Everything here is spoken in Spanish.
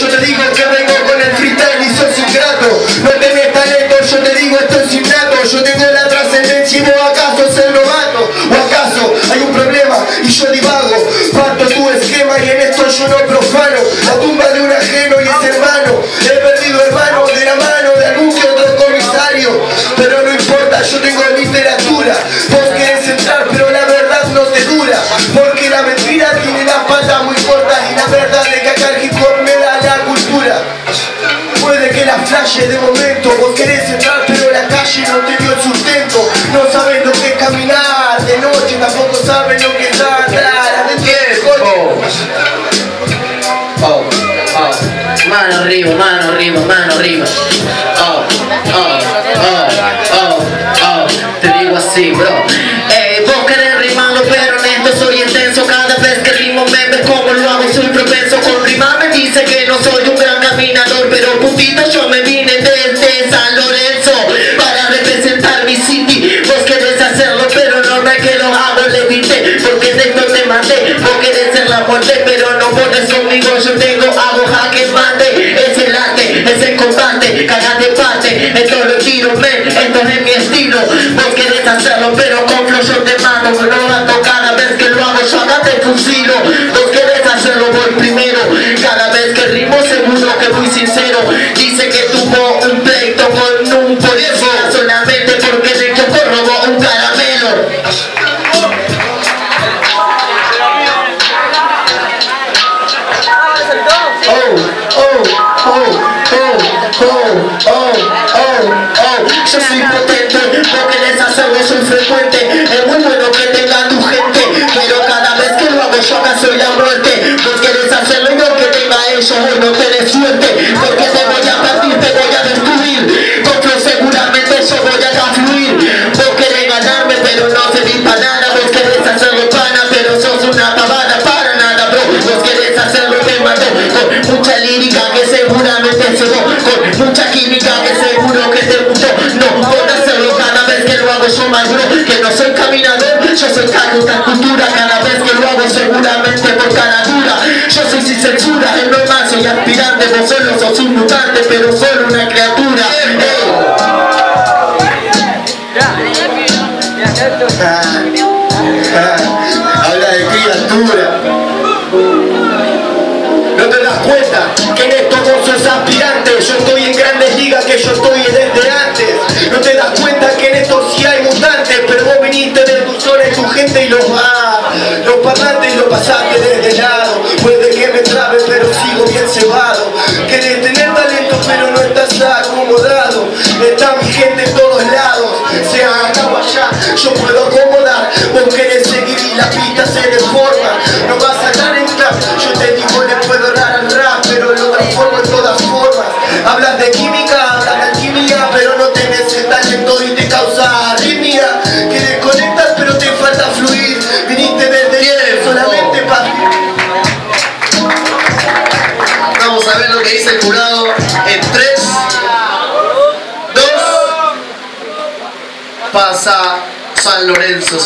Yo te digo que vengo con el freestyle y sos ingrato. No tenés talento, yo te digo esto es ingrato. Yo tengo la trascendencia y vos acaso ser novato O acaso hay un problema y yo divago. Parto tu esquema y en esto yo no profano. La tumba de un ajeno y es hermano. He perdido hermano de la mano de algún que otro comisario. Pero no importa, yo tengo literatura. Vos querés entrar pero la verdad no te dura. Porque la mentira tiene las patas muy cortas Y la verdad de que Puede que la flashe de momento Vos querés entrar pero la calle no te dio el sustento No sabes lo que es caminar de noche Tampoco sabes lo que es dar adentro del coche Oh, oh. Mano arriba, mano arriba, mano arriba. Oh, oh, oh, oh, oh. Te digo así, bro. Soy un gran caminador, pero putito yo me vine desde San Lorenzo para representar mi city. Vos querés hacerlo, pero no es que lo hago, le viste, porque de esto te maté. Vos querés ser la muerte, pero no pones conmigo, yo tengo hago jaque mate. Es el arte, es el combate, cagate pate. Esto lo tiro, men, esto es mi estilo. Vos querés hacerlo, pero con flow yo te mando. No gato cada vez que lo hago, yo acá te fusilo. Vos querés hacerlo, primero. Cada vez que rimo, seguro que fui sincero. Dice que tuvo un pleito con un policía solamente porque de hecho robó un caramelo. Oh, oh, oh, oh, oh, oh, oh, oh. Yo soy potente, no querés hacerlo, soy frecuente. Es muy bueno que tenga tu gente, pero cada vez que lo hago yo acá soy la muerte. No tenés suerte. Porque te voy a partir, te voy a destruir. Flow seguramente yo voy a fluir. Vos querés ganarme, pero no servís para nada. Vos querés hacerlo pana, pero sos una pavada para nada, bro. Vos querés hacerlo, me mató. Con mucha lírica que seguramente se Con mucha química que seguro que te gustó. No puedo hacerlo cada vez que lo hago yo más bro. Que no soy caminador, yo soy otra cultura. Cada vez que lo hago seguramente por cara sin censura, es normal, soy aspirante. Vos solo sos un mutante, pero solo una criatura. Ey. Habla de criatura. No te das cuenta que en esto vos sos aspirante. Yo estoy en grandes ligas que yo estoy desde antes. No te das cuenta que en esto sí hay mutantes. Pero vos viniste de tu zona y tu gente y los va. Los parlantes lo pasaste desde lado. Sigo bien cebado. Querés tener talento, pero no estás acomodado. Está mi gente en todos lados. Sea acá o allá, yo puedo acomodar. Vos querés que dice el jurado en 3, 2, pasa San Lorenzo.